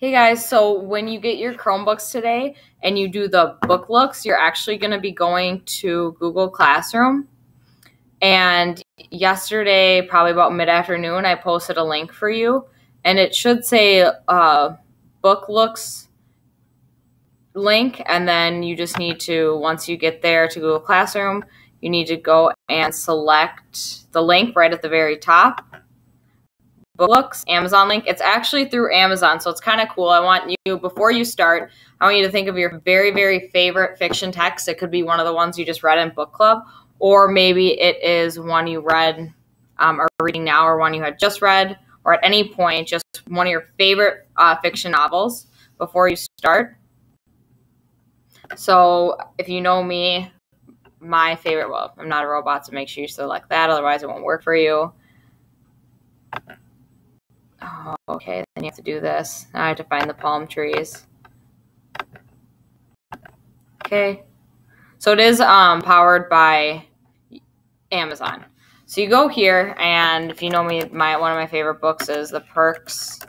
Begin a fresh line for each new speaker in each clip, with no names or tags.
Hey guys, so when you get your Chromebooks today and you do the book looks, you're actually going to be going to Google Classroom. And yesterday, probably about mid afternoon, I posted a link for you, and it should say uh, book looks link. And then you just need to, once you get there to Google Classroom, you need to go and select the link right at the very top books Amazon link. It's actually through Amazon, so it's kind of cool. I want you before you start, I want you to think of your very very favorite fiction text. It could be one of the ones you just read in book club, or maybe it is one you read um, or reading now, or one you had just read, or at any point, just one of your favorite uh, fiction novels before you start. So if you know me, my favorite, well, I'm not a robot, so make sure you select that, otherwise it won't work for you. Oh, okay, then you have to do this. Now I have to find the palm trees. Okay. So it is um, powered by Amazon. So you go here, and if you know me, my one of my favorite books is The Perks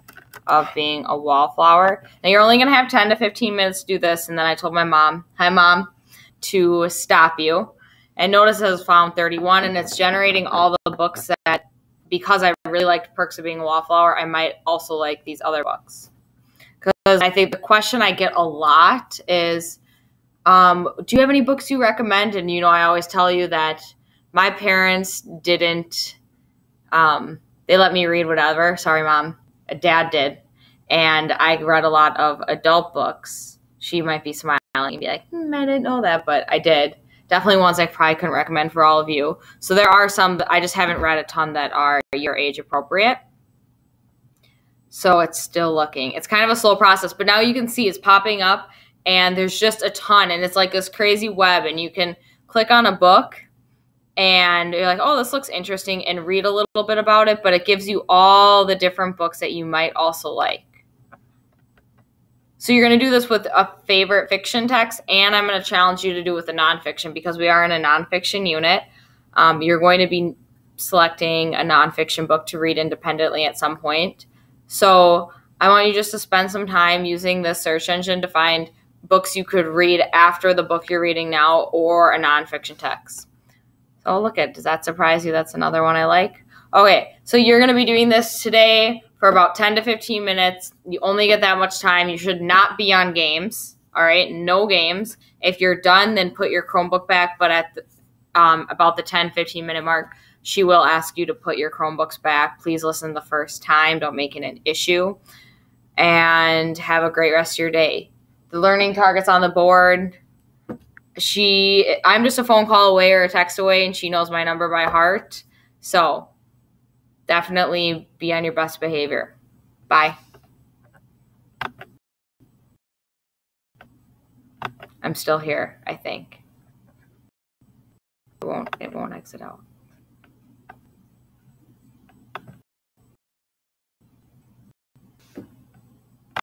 of Being a Wallflower. Now you're only going to have 10 to 15 minutes to do this, and then I told my mom, hi mom, to stop you. And notice it has found 31, and it's generating all the books that because I really liked Perks of Being a Wallflower, I might also like these other books. Because I think the question I get a lot is, um, do you have any books you recommend? And you know, I always tell you that my parents didn't. Um, they let me read whatever. Sorry, mom. Dad did, and I read a lot of adult books. She might be smiling and be like, hmm, "I didn't know that," but I did definitely ones I probably couldn't recommend for all of you. So there are some that I just haven't read a ton that are your age appropriate. So it's still looking. It's kind of a slow process, but now you can see it's popping up and there's just a ton and it's like this crazy web and you can click on a book and you're like, "Oh, this looks interesting" and read a little bit about it, but it gives you all the different books that you might also like. So you're going to do this with a favorite fiction text, and I'm going to challenge you to do with a nonfiction because we are in a nonfiction unit. Um, you're going to be selecting a nonfiction book to read independently at some point. So I want you just to spend some time using this search engine to find books you could read after the book you're reading now or a nonfiction text. So look at, does that surprise you? That's another one I like. Okay, so you're going to be doing this today for about 10 to 15 minutes. You only get that much time. You should not be on games. All right, no games. If you're done, then put your Chromebook back. But at the, um, about the 10 15 minute mark, she will ask you to put your Chromebooks back. Please listen the first time. Don't make it an issue. And have a great rest of your day. The learning targets on the board. She, I'm just a phone call away or a text away, and she knows my number by heart. So definitely be on your best behavior. Bye. I'm still here, I think. It won't it won't exit out.